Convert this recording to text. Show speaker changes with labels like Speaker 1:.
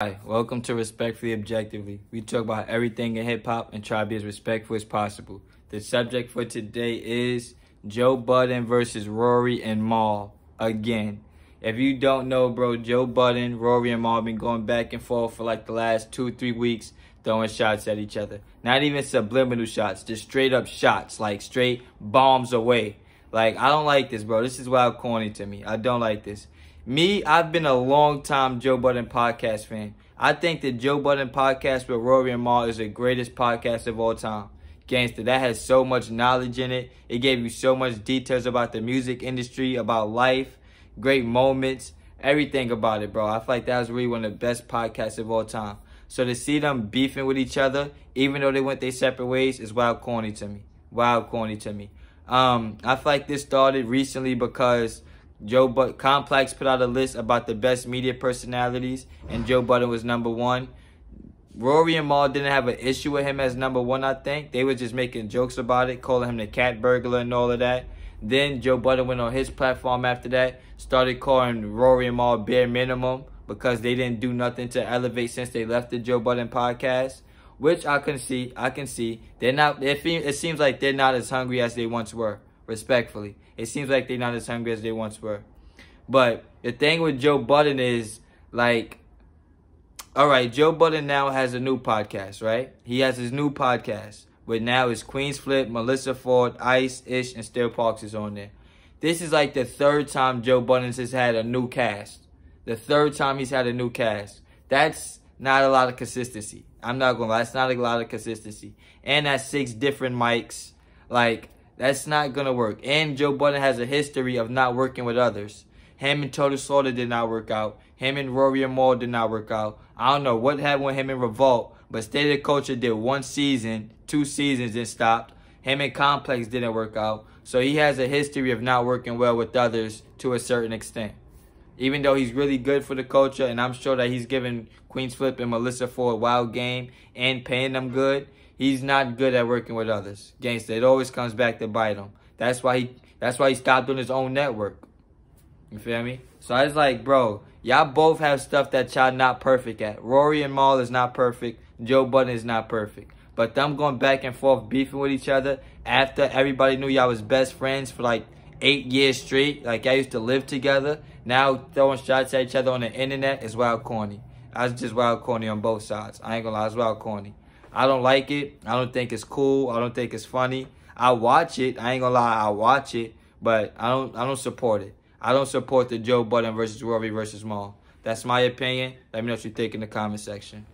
Speaker 1: Hi, welcome to Respectfully Objectively. We talk about everything in hip hop and try to be as respectful as possible. The subject for today is Joe Budden versus Rory and Mal again. If you don't know, bro, Joe Budden, Rory, and Mal been going back and forth for like the last two, three weeks, throwing shots at each other. Not even subliminal shots, just straight up shots, like straight bombs away. Like, I don't like this, bro. This is wild corny to me. I don't like this. Me, I've been a long time Joe Budden podcast fan. I think the Joe Budden podcast with Rory and Mal is the greatest podcast of all time. Gangster, that has so much knowledge in it. It gave you so much details about the music industry, about life, great moments, everything about it, bro. I feel like that was really one of the best podcasts of all time. So to see them beefing with each other, even though they went their separate ways, is wild corny to me. Wild corny to me. Um, I feel like this started recently because Joe but Complex put out a list about the best media personalities, and Joe Budden was number one. Rory and Mal didn't have an issue with him as number one, I think. They were just making jokes about it, calling him the cat burglar and all of that. Then Joe Budden went on his platform after that, started calling Rory and Mal bare minimum because they didn't do nothing to elevate since they left the Joe Budden podcast. Which I can see, I can see. They're not, it, it seems like they're not as hungry as they once were respectfully. It seems like they're not as hungry as they once were. But the thing with Joe Budden is like, all right, Joe Budden now has a new podcast, right? He has his new podcast, but now it's Queens Flip, Melyssa Ford, Ice, Ish, and Still Parks is on there. This is like the third time Joe Budden has had a new cast. The third time he's had a new cast. That's not a lot of consistency. I'm not gonna lie, that's not a lot of consistency. And that's six different mics. Like, that's not gonna work. And Joe Budden has a history of not working with others. Him and Total Slaughter did not work out. Him and Rory and Mal did not work out. I don't know what happened with him and Revolt, but State of Culture did one season, two seasons, and stopped. Him and Complex didn't work out. So he has a history of not working well with others to a certain extent. Even though he's really good for the culture, and I'm sure that he's giving Queenzflip and Melyssa for a wild game and paying them good, he's not good at working with others. Gangster, it always comes back to bite him. That's why he that's why he stopped doing his own network. You feel me? So I was like, bro, y'all both have stuff that y'all not perfect at. Rory and Mal is not perfect. Joe Budden is not perfect. But them going back and forth beefing with each other after everybody knew y'all was best friends for like eight years straight. Like y'all used to live together. Now throwing shots at each other on the internet is wild corny. I was just wild corny on both sides. I ain't gonna lie, it's wild corny. I don't like it. I don't think it's cool. I don't think it's funny. I watch it. I ain't gonna lie, I watch it, but I don't I don't support it. I don't support the Joe Budden versus Rory versus Mal. That's my opinion. Let me know what you think in the comment section.